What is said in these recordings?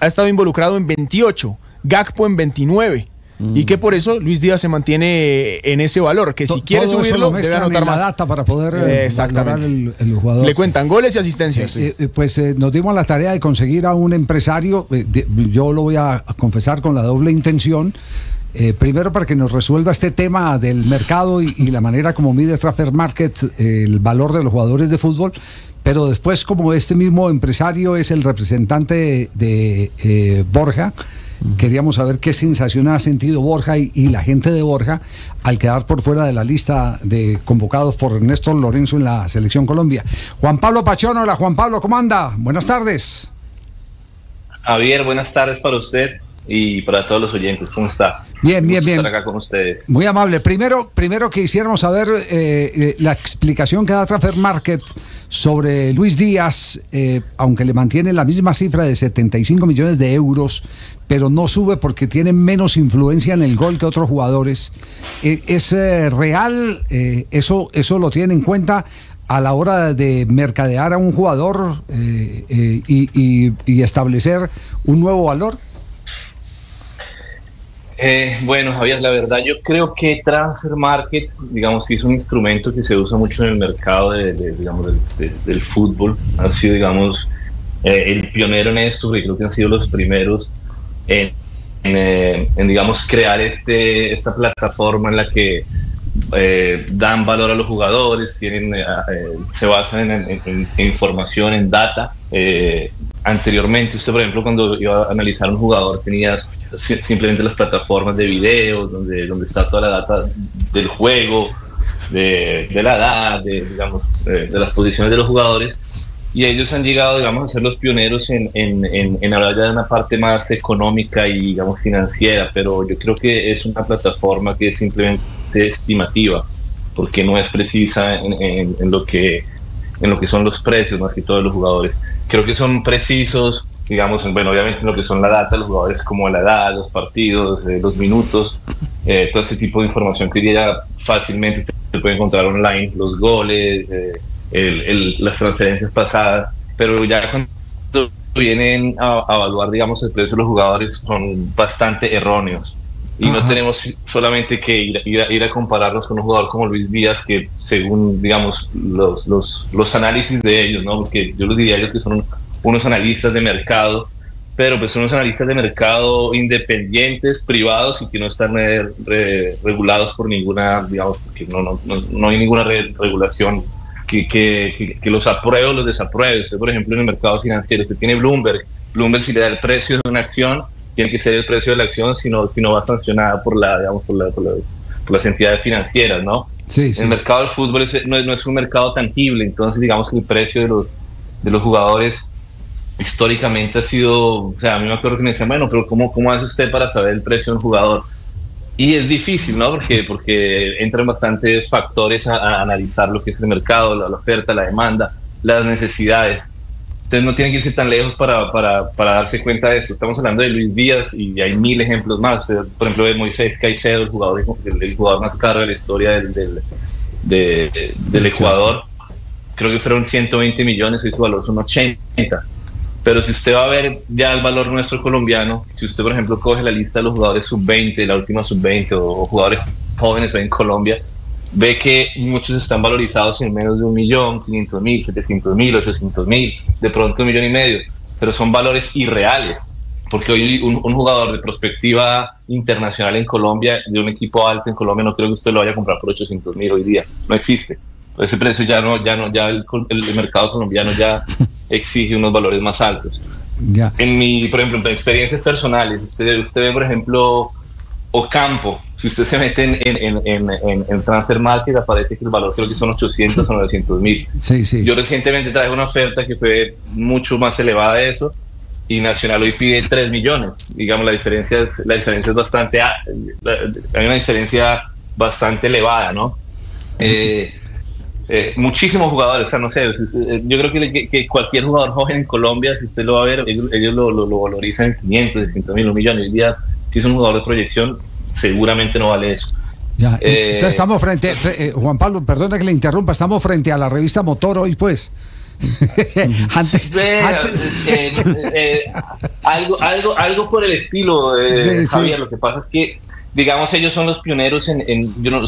ha estado involucrado en 28, Gakpo en 29. Y que por eso Luis Díaz se mantiene en ese valor, que si quiere subirlo, lo debe anotar en la más. data para poder eh, Exactamente. el, el jugador. Le cuentan goles y asistencias. Eh, eh, pues eh, nos dimos la tarea de conseguir a un empresario, de- yo lo voy a, a confesar con la doble intención. eh, primero para que nos resuelva este tema del mercado y, y la manera como mide Transfer Market eh, el valor de los jugadores de fútbol, pero después como este mismo empresario es el representante de, de, eh, Borja, queríamos saber qué sensación ha sentido Borja y, y la gente de Borja al quedar por fuera de la lista de convocados por Ernesto Lorenzo en la selección Colombia. Juan Pablo Pachón, hola Juan Pablo, ¿cómo anda? Buenas tardes. Javier, buenas tardes para usted y para todos los oyentes. ¿Cómo está? Bien, bien, bien. Estar acá con ustedes. Muy amable. Primero, primero quisiéramos saber eh, eh, la explicación que da Transfer Market sobre Luis Díaz, eh, aunque le mantiene la misma cifra de 75 millones de euros, pero no sube porque tiene menos influencia en el gol que otros jugadores. Eh, ¿Es real? Eso, ¿Eso lo tiene en cuenta? a la hora de mercadear a un jugador y, y- y establecer un nuevo valor? Eh, bueno, Javier, la verdad yo creo que Transfer Market, digamos, es un instrumento que se usa mucho en el mercado de, de, digamos, del, de- del fútbol. Ha sido, digamos, eh, el pionero en esto, porque creo que han sido los primeros en, en, eh, en, digamos, crear este, esta plataforma en la que eh, dan valor a los jugadores, tienen, eh, eh, se basan en, en- información, en data. Anteriormente, usted, por ejemplo, cuando iba a analizar un jugador, tenía si- simplemente las plataformas de videos, donde, donde está toda la data del juego, de, la edad, eh, de las posiciones de los jugadores. Y ellos han llegado, digamos, a ser los pioneros en, en, en, en hablar ya de una parte más económica y, digamos, financiera, pero yo creo que es una plataforma que es simplemente estimativa, porque no es precisa en, lo que, en lo que son los precios, más que todo de los jugadores. Creo que son precisos, digamos, en- bueno, obviamente en lo que son la data los jugadores, como la edad, los partidos, eh, los minutos, eh, todo ese tipo de información que día fácilmente se puede encontrar online, los goles, eh, el- el- las transferencias pasadas, pero ya cuando vienen a, a evaluar, digamos, el precio de los jugadores son bastante erróneos. Y no Ajá. tenemos solamente que ir, ir a, ir a compararnos con un jugador como Luis Díaz, que según, digamos, los, los, los análisis de ellos, ¿no? Porque yo les diría a ellos que son unos analistas de mercado, pero pues son unos analistas de mercado independientes, privados y que no están eh, re- regulados por ninguna, digamos, porque no, no, no, no hay ninguna re- regulación que, que, que, que los apruebe o los desapruebe. Usted, por ejemplo, en el mercado financiero, usted tiene Bloomberg. Bloomberg, si le da el precio de una acción, tiene que ser el precio de la acción, si no, si no va sancionada por, la, digamos, por, la, por, la- por las entidades financieras, ¿no? Sí, sí. El mercado del fútbol es- no, es, no es un mercado tangible, entonces digamos que el precio de los, de los jugadores históricamente ha sido, o sea, a mí me acuerdo que me decían, bueno, pero ¿cómo, cómo hace usted para saber el precio de un jugador? Y es difícil, ¿no? Porque, porque entran bastantes factores a, a analizar lo que es el mercado, la, la oferta, la demanda, las necesidades. Entonces no tienen que irse tan lejos para, para, para darse cuenta de esto. Estamos hablando de Luis Díaz y hay mil ejemplos más. Por ejemplo, de Moisés Caicedo, el jugador, el, el jugador más caro de la historia del, del, de- del Ecuador. Creo que fueron 120 millones y su valor son 80. Pero si usted va a ver ya el valor nuestro colombiano, si usted, por ejemplo, coge la lista de los jugadores sub-20, la última sub-20 o, jugadores jóvenes en Colombia, ve que muchos están valorizados en menos de un millón, 500 mil, 700 mil, 800 mil, de pronto un millón y medio, pero son valores irreales, porque hoy un, un jugador de perspectiva internacional en Colombia, de un equipo alto en Colombia, no creo que usted lo vaya a comprar por 800 mil hoy día, no existe. Ese precio ya no, ya no, ya el, el mercado colombiano ya exige unos valores más altos. Ya. En mi, por ejemplo, en experiencias personales, usted, usted ve, por ejemplo, Ocampo, si usted se mete en, en, en, en, en Transfer Market, aparece que el valor creo que son 800 o 900 mil. Sí, sí. Yo recientemente traje una oferta que fue mucho más elevada de eso y Nacional hoy pide 3 millones. Digamos, la diferencia es, la diferencia es bastante, hay una diferencia bastante elevada, ¿no? Eh, eh, muchísimos jugadores, o sea, no sé, eh, yo creo que, que- que cualquier jugador joven en Colombia, si usted lo va a ver, ellos, ellos lo, lo- lo valorizan en 500, 600 mil, un millón. Hoy día, si es un jugador de proyección, seguramente no vale eso. Ya. Eh, Entonces estamos frente, eh, Juan Pablo, perdona que le interrumpa, estamos frente a la revista Motor hoy, pues. antes, algo, algo, algo por el estilo, Javier. Lo que pasa es que digamos, ellos son los pioneros en, yo no,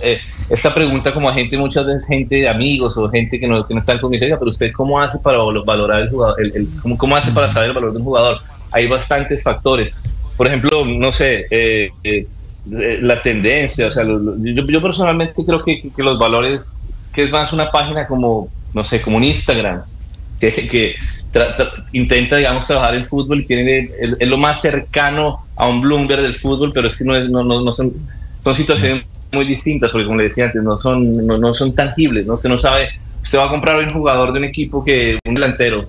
eh, esta pregunta como a gente, muchas veces gente de amigos o gente que no, que no está en comisaría, pero usted cómo hace para valorar el jugador, el, cómo, cómo, hace para saber el valor de un jugador. Hay bastantes factores. Por ejemplo, no sé, eh, eh, la tendencia, o sea, yo, personalmente creo que, los valores, que es más una página como, no sé, como un Instagram, que, que intenta, digamos, trabajar en fútbol y tiene, es, lo más cercano a un Bloomberg del fútbol, pero es que no, es, no, no, son, son situaciones muy distintas, porque como le decía antes, no son, no, son tangibles, ¿no? se no sabe, usted va a comprar un jugador de un equipo que, un delantero,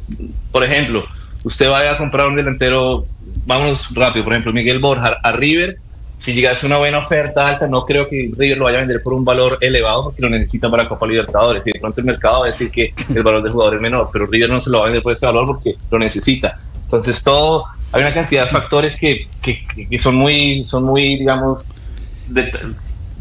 por ejemplo, usted va a comprar un delantero, vamos rápido, por ejemplo, Miguel Borja a River, si llegase una buena oferta alta, no creo que River lo vaya a vender por un valor elevado porque lo necesita para Copa Libertadores. Y de pronto el mercado va a decir que el valor del jugador es menor, pero River no se lo va a vender por ese valor porque lo necesita. Entonces, todo, hay una cantidad de factores que, que, que son muy, son muy, digamos,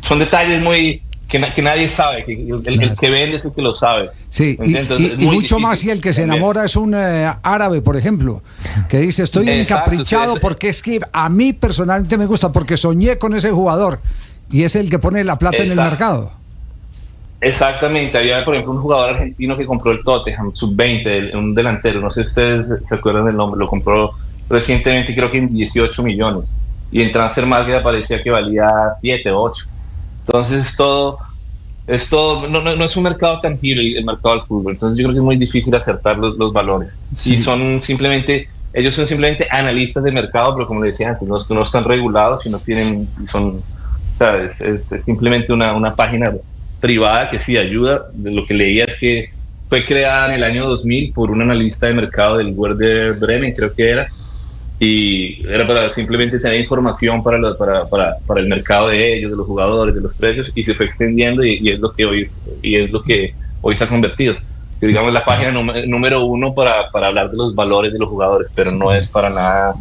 son detalles muy que, nadie sabe, que el, que vende es el que lo sabe. Sí, y, mucho más si el que se enamora es un eh, árabe, por ejemplo, que dice estoy encaprichado porque es que a mí personalmente me gusta, porque soñé con ese jugador y es el que pone la plata en el mercado. Exactamente, había por ejemplo un jugador argentino que compró el Tottenham sub-20, un delantero, no sé si ustedes se acuerdan del nombre, lo compró recientemente creo que en 18 millones y en Transfer Market aparecía que valía 7, 8 entonces es todo, es todo no, no, es un mercado tangible el mercado del fútbol. Entonces yo creo que es muy difícil acertar los, los valores. Y son simplemente, ellos son simplemente analistas de mercado, pero como decía antes, no, no están regulados y no tienen, son, Es, es, simplemente una, una página privada que sí ayuda. De lo que leía es que fue creada en el año 2000 por un analista de mercado del Werder Bremen, creo que era, y era para simplemente tener información para, para, para, para, el mercado de ellos, de los jugadores, de los precios, y se fue extendiendo y, es lo que hoy y es lo que hoy se ha convertido. Que digamos la página número uno para, para hablar de los valores de los jugadores, pero no es para nada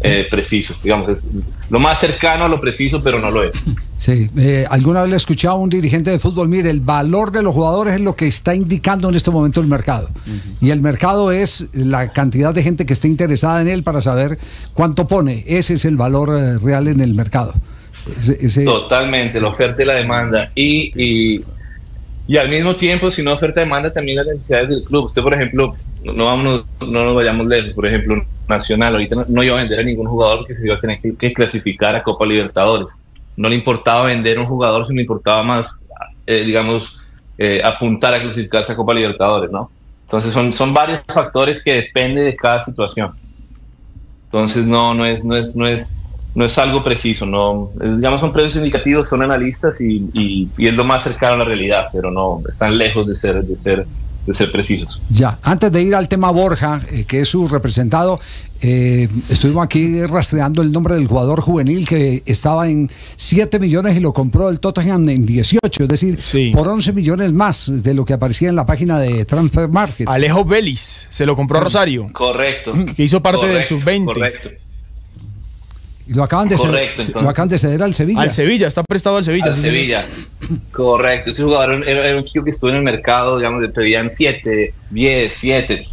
eh, preciso, digamos, es lo más cercano a lo preciso, pero no lo es. Sí, eh, alguna vez le he escuchado a un dirigente de fútbol, mire, el valor de los jugadores es lo que está indicando en este momento el mercado. Y el mercado es la cantidad de gente que esté interesada en él para saber cuánto pone. Ese es el valor eh, real en el mercado. Totalmente, la oferta y la demanda. Y, y, y al mismo tiempo, si no oferta y demanda, también las necesidades del club. Usted, por ejemplo, no, vamos, no nos vayamos lejos. Por ejemplo, Nacional ahorita no, iba a vender a ningún jugador que se iba a tener que, clasificar a Copa Libertadores. No le importaba vender un jugador, sino le importaba más, eh, digamos, eh, apuntar a clasificarse a Copa Libertadores, ¿no? Entonces son, son varios factores que dependen de cada situación. Entonces no, no es, no es, no es, no es algo preciso, no, digamos son precios indicativos, son analistas y, y, y, es lo más cercano a la realidad, pero no están lejos de ser, de ser de ser precisos. Ya, antes de ir al tema Borja, eh, que es su representado, eh, estuvimos aquí rastreando el nombre del jugador juvenil que estaba en 7 millones y lo compró el Tottenham en 18, es decir, por 11 millones más de lo que aparecía en la página de Transfer Market. Alejo Vélez, se lo compró Rosario. Correcto. Que hizo parte del sub-20. Correcto. Lo acaban, de ceder, lo acaban de ceder al Sevilla. Al Sevilla, está prestado al Sevilla. Al Sevilla. Correcto. Ese jugador era, un chico que estuvo en el mercado, digamos, le pedían 7, 10, 7.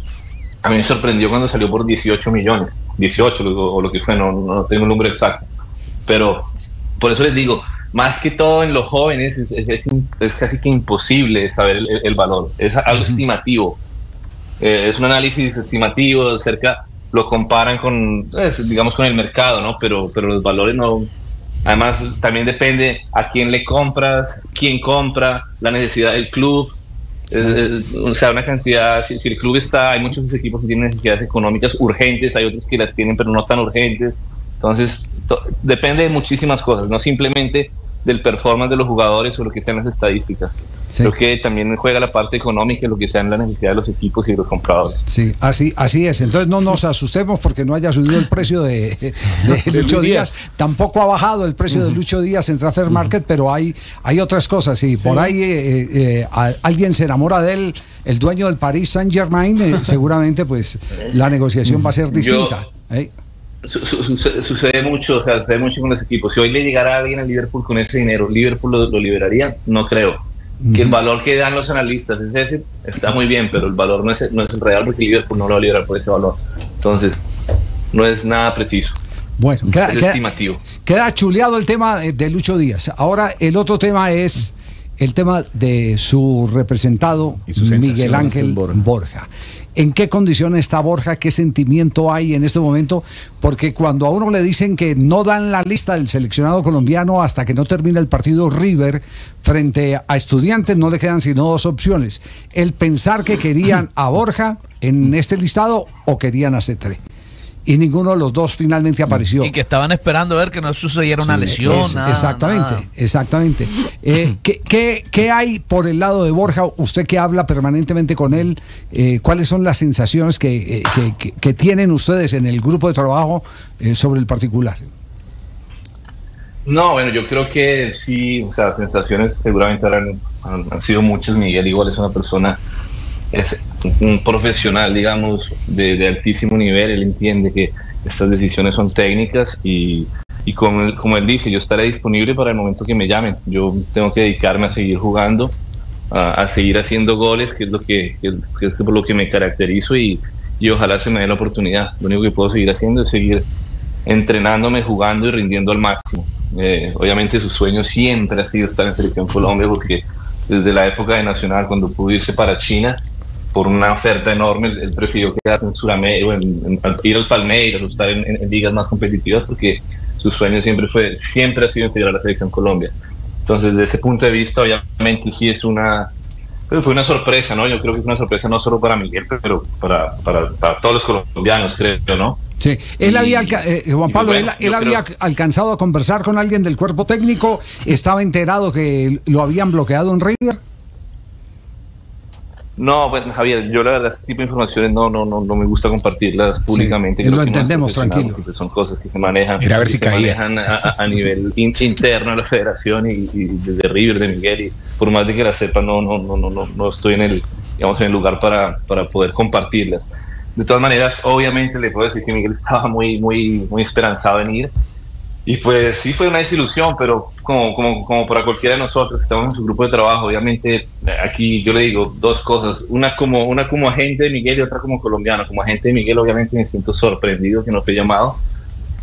A mí me sorprendió cuando salió por 18 millones. 18 o, lo que fue, no, no tengo el número exacto. Pero por eso les digo, más que todo en los jóvenes es, es, casi que imposible saber el, valor. Es algo estimativo. Eh, es un análisis estimativo acerca lo comparan con, pues, digamos, con el mercado, ¿no? Pero, pero los valores no. Además, también depende a quién le compras, quién compra, la necesidad del club. o sea, una cantidad, si, el club está, hay muchos equipos que tienen necesidades económicas urgentes, hay otros que las tienen pero no tan urgentes. Entonces, depende de muchísimas cosas, no simplemente del performance de los jugadores o lo que sean las estadísticas. Creo que también juega la parte económica y lo que sean la necesidad de los equipos y de los compradores. Sí, así, así es. Entonces no nos asustemos porque no haya subido el precio de, Lucho Díaz. Tampoco ha bajado el precio de Lucho Díaz en Transfer Market, pero hay, hay otras cosas. Y por ahí eh, eh, alguien se enamora de él, el dueño del Paris Saint Germain, eh, seguramente pues la negociación va a ser distinta sucede mucho, o sea, sucede mucho con los equipos. Si hoy le llegara a alguien al Liverpool con ese dinero, ¿Liverpool lo, liberaría? No creo. que el valor que dan los analistas es ese, está muy bien, pero el valor no es, no es el real porque Liverpool no lo va a liberar por ese valor. Entonces, no es nada preciso. Bueno, queda, es queda- estimativo. queda chuleado el tema de- Lucho Díaz. Ahora el otro tema es el tema de su representado Y sensaciones Miguel Ángel. Borja. ¿En qué condiciones está Borja? ¿Qué sentimiento hay en este momento? Porque cuando a uno le dicen que no dan la lista del seleccionado colombiano hasta que no termine el partido River frente a estudiantes, no le quedan sino dos opciones. El pensar que querían a Borja en este listado o querían a Cetré. Y ninguno de los dos finalmente apareció. Y que estaban esperando a ver que no sucediera una lesión. Es- nada, exactamente, nada. exactamente. Eh, ¿qué, qué, qué hay por el lado de Borja? Usted que habla permanentemente con él, eh, ¿cuáles son las sensaciones que, eh, que- que- que tienen ustedes en el grupo de trabajo eh, sobre el particular? No, bueno, yo creo que sí, o sea, sensaciones seguramente habrán- han, han sido muchas. Miguel igual es una persona, es un profesional, digamos, de, de altísimo nivel. Él entiende que estas decisiones son técnicas y, y como, él, como él dice, yo estaré disponible para el momento que me llamen. Yo tengo que dedicarme a seguir jugando, a, seguir haciendo goles, que es lo que, es, lo que me caracterizo y, y ojalá se me dé la oportunidad. Lo único que puedo seguir haciendo es seguir entrenándome, jugando y rindiendo al máximo. Eh, obviamente su sueño siempre ha sido estar en Selección Colombia porque desde la época de Nacional, cuando pudo irse para China, por una oferta enorme, él, prefirió quedarse en Sudamérica, en, en- ir al Palmeiras o estar en, en- ligas más competitivas porque su sueño siempre fue, siempre ha sido integrar a la Selección Colombia. Entonces, desde ese punto de vista, obviamente sí es una, pero fue una sorpresa, ¿no? Yo creo que es una sorpresa no solo para Miguel, pero para, para, para todos los colombianos, creo, ¿no? Sí, él había, eh, Juan Pablo, bueno, él, él había creo- alcanzado a conversar con alguien del cuerpo técnico, estaba enterado que lo habían bloqueado en River. No, bueno, Javier, yo la verdad, este tipo de informaciones no, no, no, no me gusta compartirlas públicamente. creo lo entendemos, tranquilo. porque Son cosas que se manejan, a ver si se manejan a, a- nivel in- interno de la federación y, y desde River, de Miguel, y por más de que la sepa, no, no, no, no, no, no estoy en el, digamos, en el lugar para, para poder compartirlas. De todas maneras, obviamente le puedo decir que Miguel estaba muy, muy, muy esperanzado en ir. Y pues sí fue una desilusión, pero como, como, como para cualquiera de nosotros estamos en su grupo de trabajo, obviamente aquí yo le digo dos cosas, una como, una como agente de Miguel y otra como colombiano. Como agente de Miguel obviamente me siento sorprendido que no fue llamado,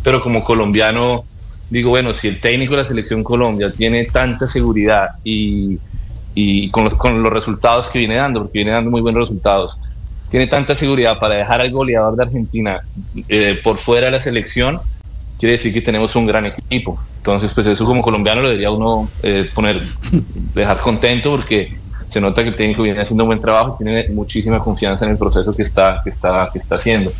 pero como colombiano digo, bueno, si el técnico de la selección Colombia tiene tanta seguridad y, y con, los, con los resultados que viene dando, porque viene dando muy buenos resultados, tiene tanta seguridad para dejar al goleador de Argentina eh, por fuera de la selección, quiere decir que tenemos un gran equipo. Entonces, pues eso como colombiano lo debería uno eh, poner, dejar contento porque se nota que el técnico viene haciendo un buen trabajo y tiene muchísima confianza en el proceso que está, que está, que está haciendo.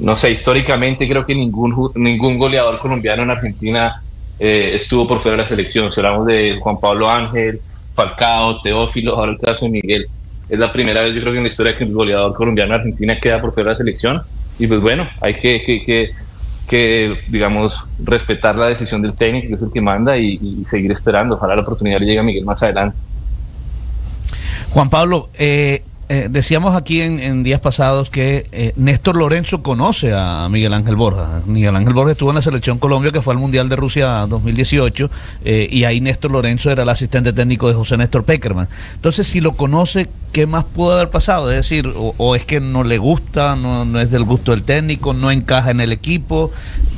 No sé, históricamente creo que ningún, ningún goleador colombiano en Argentina eh, estuvo por fuera de la selección. Si hablamos de Juan Pablo Ángel, Falcao, Teófilo, ahora el caso de Miguel. Es la primera vez, yo creo que en la historia que el goleador colombiano en Argentina queda por fuera de la selección. Y pues bueno, hay que, que, que, que, digamos, respetar la decisión del técnico, que es el que manda, y, seguir esperando. Ojalá la oportunidad le llegue a Miguel más adelante. Juan Pablo, eh, eh, decíamos aquí en, días pasados que eh, Néstor Lorenzo conoce a Miguel Ángel Borja. Miguel Ángel Borja estuvo en la selección Colombia que fue al Mundial de Rusia 2018 eh, y ahí Néstor Lorenzo era el asistente técnico de José Néstor Peckerman. Entonces, si lo conoce, ¿qué más pudo haber pasado? Es decir, o, o es que no le gusta, no, no es del gusto del técnico, no encaja en el equipo.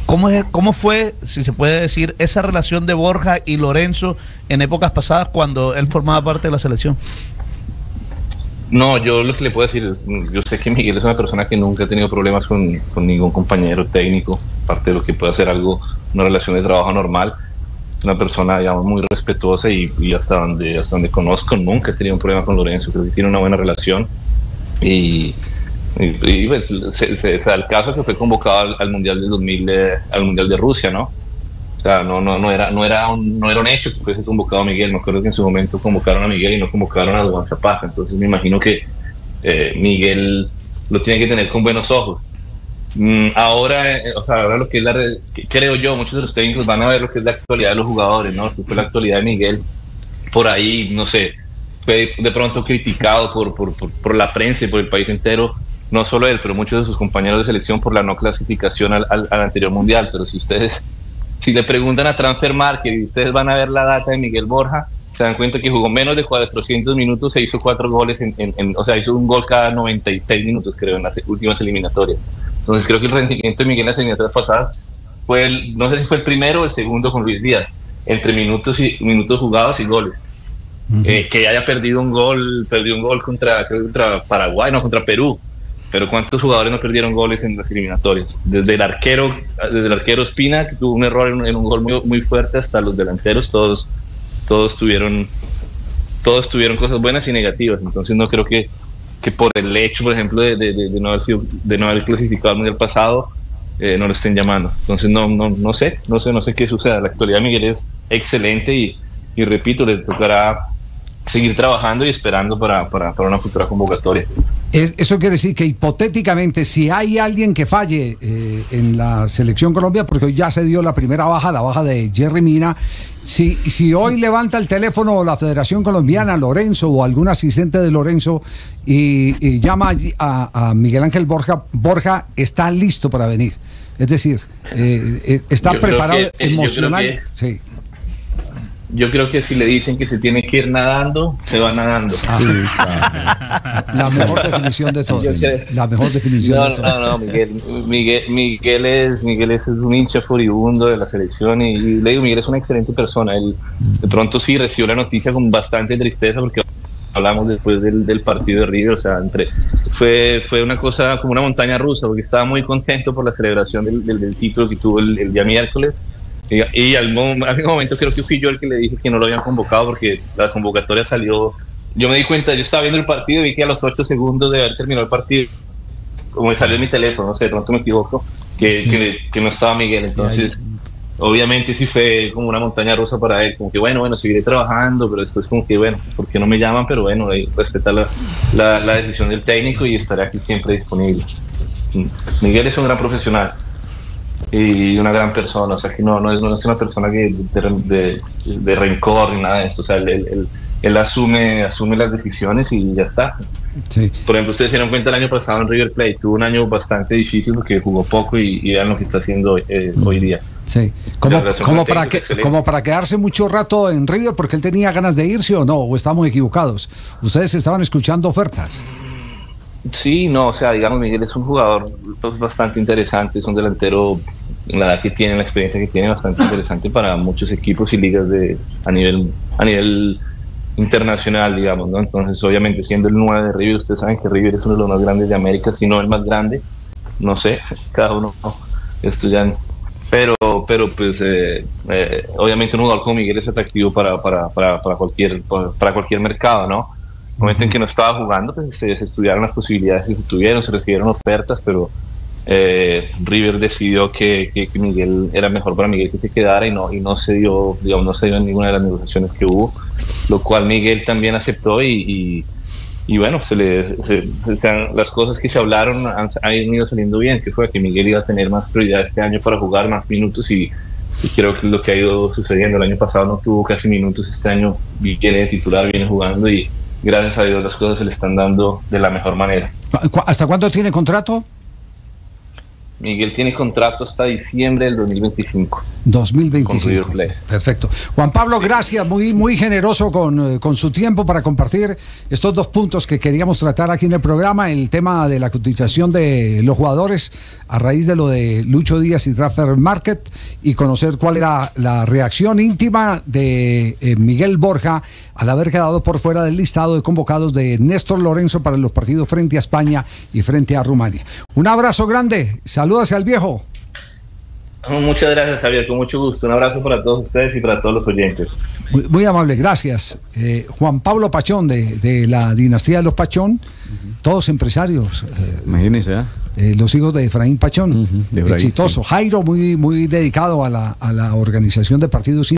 ¿Cómo, es, ¿Cómo fue, si se puede decir, esa relación de Borja y Lorenzo en épocas pasadas cuando él formaba parte de la selección? No, yo lo que le puedo decir es, yo sé que Miguel es una persona que nunca ha tenido problemas con, ningún compañero técnico, aparte de lo que puede ser algo, una relación de trabajo normal. Una persona, digamos, muy respetuosa y, hasta, donde, hasta donde conozco nunca he tenido un problema con Lorenzo, creo que tiene una buena relación. Y, pues, se, se- se da el caso que fue convocado al, al Mundial del 2000, eh, al Mundial de Rusia, ¿no? No, no, no, era, no, era un, no era un hecho que fuese convocado a Miguel. Me acuerdo que en su momento convocaron a Miguel y no convocaron a Duan Zapata. Entonces me imagino que eh, Miguel lo tiene que tener con buenos ojos. Mm, ahora, eh, o sea, ahora lo que es la, creo yo, muchos de los técnicos van a ver lo que es la actualidad de los jugadores, ¿no? Que fue la actualidad de Miguel. Por ahí, no sé, fue de pronto criticado por, por, por, la prensa y por el país entero. No solo él, pero muchos de sus compañeros de selección por la no clasificación al, al anterior mundial. Pero si ustedes si le preguntan a Transfer Market y ustedes van a ver la data de Miguel Borja, se dan cuenta que jugó menos de 400 minutos, se hizo cuatro goles, en, o sea, hizo un gol cada 96 minutos, creo, en las últimas eliminatorias. Entonces creo que el rendimiento de Miguel en las eliminatorias pasadas fue, el, no sé si fue el primero o el segundo con Luis Díaz, entre minutos y minutos jugados y goles. Eh, que haya perdido un gol, perdió un gol contra, contra Paraguay, no, contra Perú. Pero ¿cuántos jugadores no perdieron goles en las eliminatorias? Desde el arquero, desde el arquero Espina, que tuvo un error en, un gol muy, muy fuerte, hasta los delanteros, todos todos tuvieron todos tuvieron cosas buenas y negativas entonces no creo que, que por el hecho por ejemplo de, de, no haber sido de no haber clasificado al mundial pasado eh, no lo estén llamando entonces no no no sé no sé no sé qué suceda la actualidad Miguel es excelente y, y repito le tocará seguir trabajando y esperando para, para, para una futura convocatoria. Eso quiere decir que hipotéticamente, si hay alguien que falle eh, en la selección Colombia, porque hoy ya se dio la primera baja, la baja de Jerry Mina, si, si hoy levanta el teléfono la Federación Colombiana, Lorenzo o algún asistente de Lorenzo y, llama a, a, Miguel Ángel Borja, Borja está listo para venir. Es decir, eh, eh, está preparado emocional. Sí yo creo que si le dicen que se tiene que ir nadando, se va nadando. Ah, la mejor definición de todo. La mejor definición no, de todo. No, no, Miguel, Miguel, Miguel, es, Miguel es un hincha furibundo de la selección y, le digo, Miguel es una excelente persona. Él de pronto sí recibió la noticia con bastante tristeza porque hablamos después del, del partido de River, o sea, entre, fue, fue una cosa como una montaña rusa porque estaba muy contento por la celebración del, del, título que tuvo el día miércoles y, al, momento creo que fui yo el que le dije que no lo habían convocado porque la convocatoria salió. Yo me di cuenta, yo estaba viendo el partido y vi que a los 8 segundos de haber terminado el partido, como me salió en mi teléfono, no sé, de pronto me equivoco, que, que, no estaba Miguel. Entonces, obviamente sí fue como una montaña rusa para él, como que bueno, bueno, seguiré trabajando, pero después como que bueno, porque no me llaman? Pero bueno, respetar la, la, la decisión del técnico y estaré aquí siempre disponible. Miguel es un gran profesional y una gran persona, o sea que no, no, es, no es una persona que de, de, rencor ni nada de eso, o sea, él, él, asume, asume las decisiones y ya está. Sí. Por ejemplo, ustedes se dieron cuenta el año pasado en River Plate, tuvo un año bastante difícil porque jugó poco y, y vean lo que está haciendo eh, mm. hoy día. Sí, como, como para, que, como para quedarse mucho rato en River porque él tenía ganas de irse o no, o estamos equivocados. Ustedes estaban escuchando ofertas. Sí, no, o sea, digamos, Miguel es un jugador pues, bastante interesante, es un delantero, la edad que tiene, la experiencia que tiene, bastante interesante para muchos equipos y ligas de a nivel a nivel internacional, digamos, ¿no? Entonces, obviamente, siendo el 9 de River, ustedes saben que River es uno de los más grandes de América, si no el más grande, no sé, cada uno estudian, pero, pero pues, eh, eh, obviamente un jugador como Miguel es atractivo para, para, para, para cualquier, para cualquier mercado, ¿no? Momento en que no estaba jugando, pues se, estudiaron las posibilidades que se tuvieron, se recibieron ofertas, pero eh, River decidió que, que, Miguel era mejor para Miguel que se quedara y no y no se dio digamos no se dio en ninguna de las negociaciones que hubo lo cual Miguel también aceptó y, y, bueno se le las cosas que se hablaron han, ido saliendo bien que fue que Miguel iba a tener más prioridad este año para jugar más minutos y, creo que lo que ha ido sucediendo el año pasado no tuvo casi minutos este año viene titular viene jugando y gracias a Dios las cosas se le están dando de la mejor manera. ¿Hasta cuándo tiene contrato? Miguel tiene contrato hasta diciembre del 2025. 2025. Perfecto. Juan Pablo, gracias, muy, muy generoso con, eh, con, su tiempo para compartir estos dos puntos que queríamos tratar aquí en el programa, el tema de la cotización de los jugadores a raíz de lo de Lucho Díaz y Transfer Market y conocer cuál era la reacción íntima de eh, Miguel Borja al haber quedado por fuera del listado de convocados de Néstor Lorenzo para los partidos frente a España y frente a Rumania. Un abrazo grande, saludos al viejo. Muchas gracias, Javier, con mucho gusto. Un abrazo para todos ustedes y para todos los oyentes. Muy, amable, gracias. Eh, Juan Pablo Pachón, de, la dinastía de los Pachón, todos empresarios. Eh, Imagínense, ¿eh? Los hijos de Efraín Pachón, exitoso. Jairo, muy, muy dedicado a la, a la organización de partidos